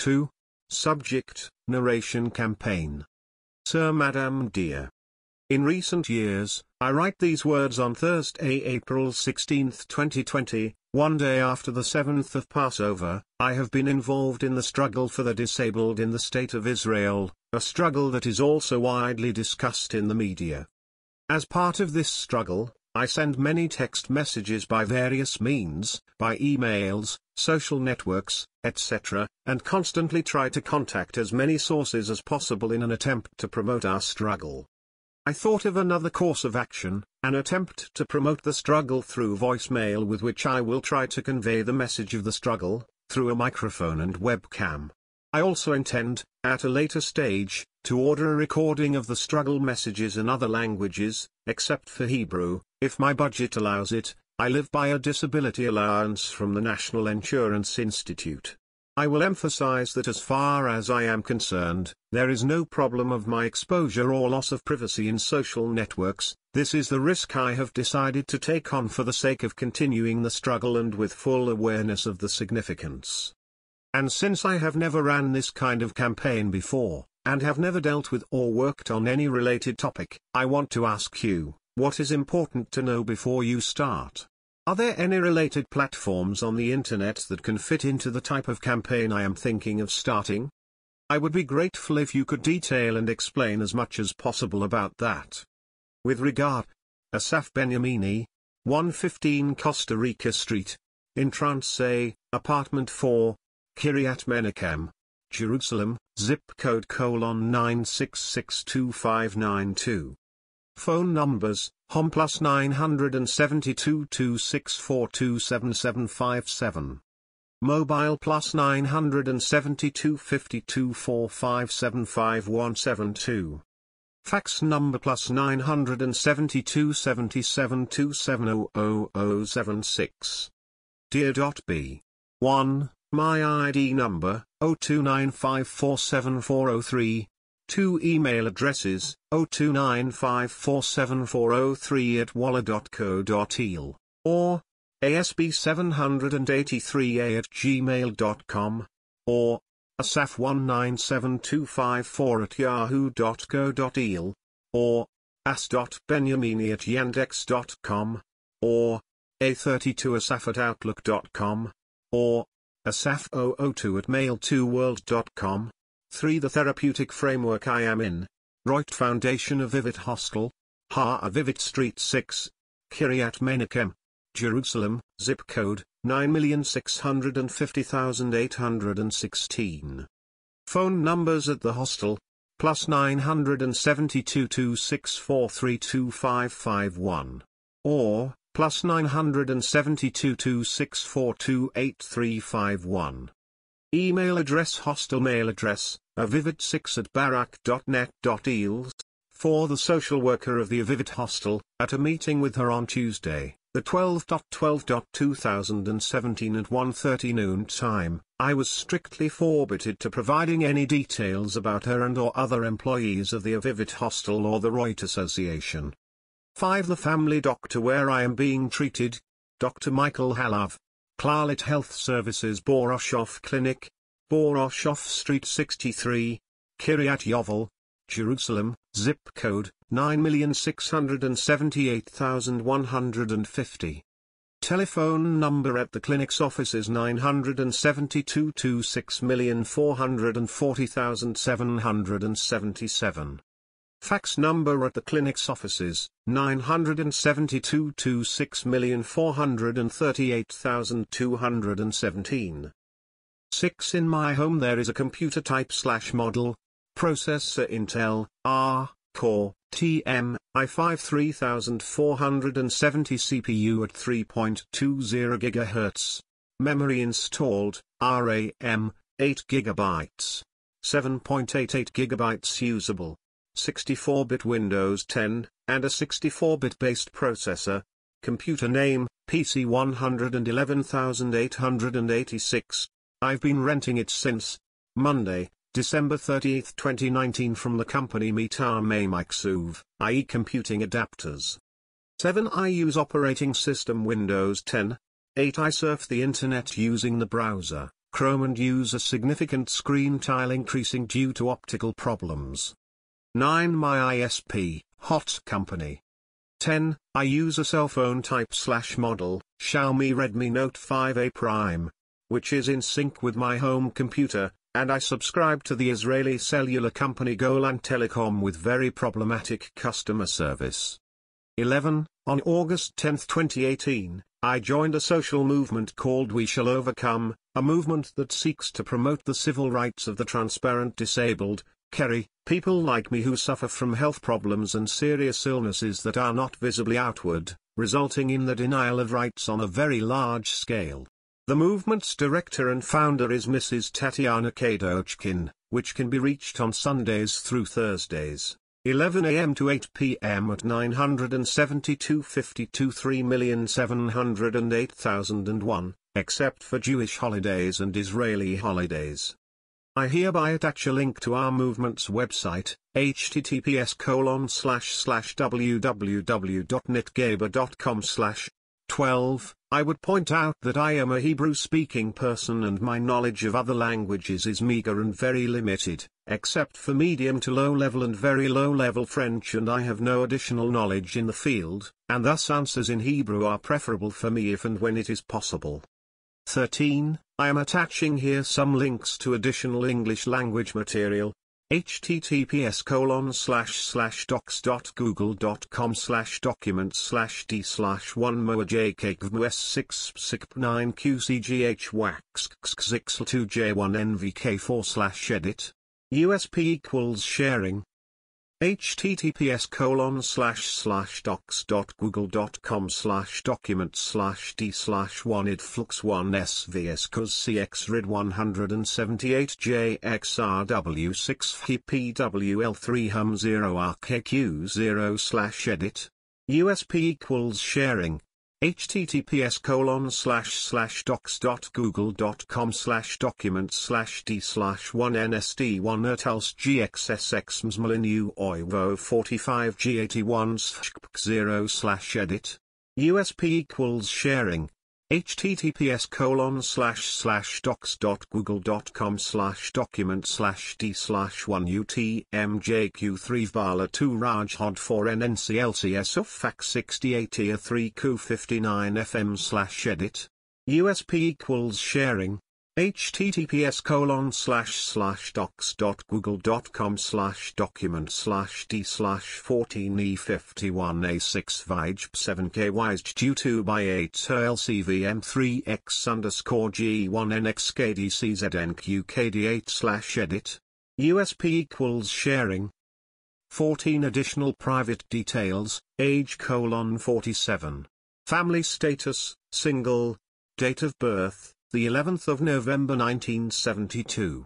2. Subject, Narration Campaign. Sir Madam Dear. In recent years, I write these words on Thursday, April 16, 2020, one day after the 7th of Passover, I have been involved in the struggle for the disabled in the State of Israel, a struggle that is also widely discussed in the media. As part of this struggle, I send many text messages by various means, by emails, social networks, etc., and constantly try to contact as many sources as possible in an attempt to promote our struggle. I thought of another course of action, an attempt to promote the struggle through voicemail with which I will try to convey the message of the struggle, through a microphone and webcam. I also intend, at a later stage, to order a recording of the struggle messages in other languages, except for Hebrew, if my budget allows it, I live by a disability allowance from the National Insurance Institute. I will emphasize that as far as I am concerned, there is no problem of my exposure or loss of privacy in social networks, this is the risk I have decided to take on for the sake of continuing the struggle and with full awareness of the significance. And since I have never ran this kind of campaign before, and have never dealt with or worked on any related topic, I want to ask you, what is important to know before you start? Are there any related platforms on the internet that can fit into the type of campaign I am thinking of starting? I would be grateful if you could detail and explain as much as possible about that. With regard, Asaf Benyamini, 115 Costa Rica Street, in Trance, Apartment 4, Kiryat Menachem, Jerusalem, zip code colon 9662592. Phone numbers, HOM plus 972 26427757. Mobile plus 972 52 4575 Fax number plus 972 77 270076. Dear.b. 1. My ID number, 0295474003, 2 email addresses, 0295474003 at walla.co.il, or asb783a at gmail.com, or asaf197254 at yahoo.co.il, or as.benyamini at yandex.com, or a32asaf at outlook.com, or asaf002 at mail2world.com. 3. The therapeutic framework I am in. Reut Foundation Avivit Hostel. Ha Avivit Street 6. Kiryat Menachem. Jerusalem, zip code, 9650816. Phone numbers at the hostel, plus 972 26432551. Or, plus 972 26428351. Email address Hostel mail address, avivid6 at barak.net.eels, for the social worker of the Avivid Hostel, at a meeting with her on Tuesday, the 12.12.2017 at 1.30 noon time, I was strictly forbidded to providing any details about her and or other employees of the Avivit Hostel or the Reut Association. 5. The family doctor where I am being treated, Dr. Michael Halav, Clalit Health Services Boroshov Clinic, Boroshov Street 63, Kiryat Yovel, Jerusalem, zip code 9678150. Telephone number at the clinic's office is 972 26440777. Fax number at the clinic's offices, 972 26438217. 6. In my home there is a computer type slash model, processor Intel, R, Core, TM, i5 3470 CPU at 3.20 GHz. Memory installed, RAM, 8 GB. 7.88 GB usable. 64-bit Windows 10, and a 64-bit based processor. Computer name, PC 111886. I've been renting it since Monday, December 30, 2019 from the company Mitame Mixuv, i.e. Computing Adapters. 7. I use operating system Windows 10. 8. I surf the internet using the browser, Chrome and use a significant screen tile increasing due to optical problems. 9. My ISP, hot company. 10. I use a cell phone type slash model, Xiaomi Redmi Note 5A Prime, which is in sync with my home computer, and I subscribe to the Israeli cellular company Golan Telecom with very problematic customer service. 11. On August 10, 2018, I joined a social movement called We Shall Overcome, a movement that seeks to promote the civil rights of the transparent disabled, Kerry, people like me who suffer from health problems and serious illnesses that are not visibly outward, resulting in the denial of rights on a very large scale. The movement's director and founder is Mrs. Tatiana Kadochkin, which can be reached on Sundays through Thursdays, 11 a.m. to 8 p.m. at 972 52 3,708,001, except for Jewish holidays and Israeli holidays. I hereby attach a link to our movement's website, https colon slash slash www.netgeber.com slash 12. I would point out that I am a Hebrew-speaking person and my knowledge of other languages is meager and very limited, except for medium to low level and very low level French and I have no additional knowledge in the field, and thus answers in Hebrew are preferable for me if and when it is possible. 13. I am attaching here some links to additional English language material. https colon slash slash docs dot google dot com slash documents slash d slash one moa jkvms six six nine qcgh wax xixl two j one nvk four slash edit USP equals sharing https colon slash slash docs dot google dot com slash document slash d slash one idflux one svs cos cx rid 178 jxrw 6 pwl 3 hum 0 rkq 0 slash edit. Usp equals sharing https colon slash slash docs dot google dot com slash document slash d slash one nsd one ertals gxsx msmalinu oivo 45 g81 0 slash edit usp equals sharing https colon slash slash docs dot google dot com slash document slash d slash one utmjq3 vala 2 raj hod 4 nnclcs of fax 68 tier 3 ku 59 fm slash edit. Usp equals sharing https colon slash slash docs dot google dot com slash document slash d slash 14 e 51 a 6 vij 7 k wise due to by 8 lcvm 3 x underscore g 1 nx kdcznkd 8 slash edit usp equals sharing 14 additional private details age colon 47 family status single date of birth the 11th of November 1972.